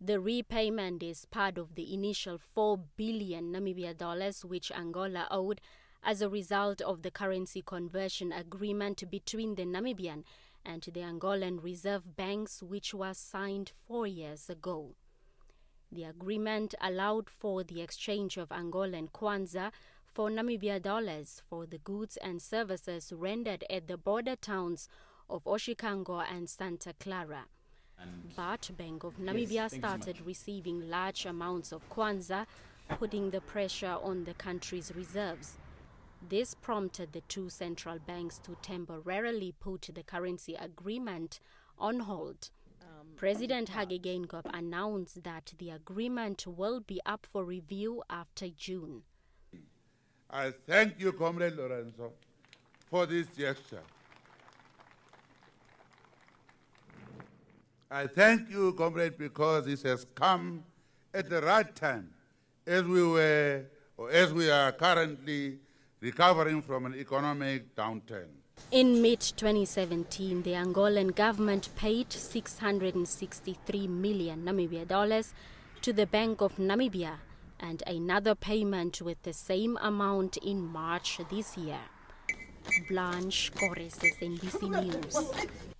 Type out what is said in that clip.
The repayment is part of the initial 4 billion Namibia dollars which Angola owed as a result of the currency conversion agreement between the Namibian and the Angolan Reserve Banks which was signed 4 years ago. The agreement allowed for the exchange of Angolan kwanza for Namibia dollars for the goods and services rendered at the border towns of Oshikango and Santa Clara. But Bank of Namibia yes, started receiving large amounts of kwanza, putting the pressure on the country's reserves. This prompted the two central banks to temporarily put the currency agreement on hold. Um, President Hage Geingob announced that the agreement will be up for review after June. I thank you, Comrade Lourenço, for this gesture. I thank you, comrade, because this has come at the right time as we were or as we are currently recovering from an economic downturn. In mid 2017, the Angolan government paid 663 million Namibia dollars to the Bank of Namibia and another payment with the same amount in March this year. Blanche Corres, NBC News.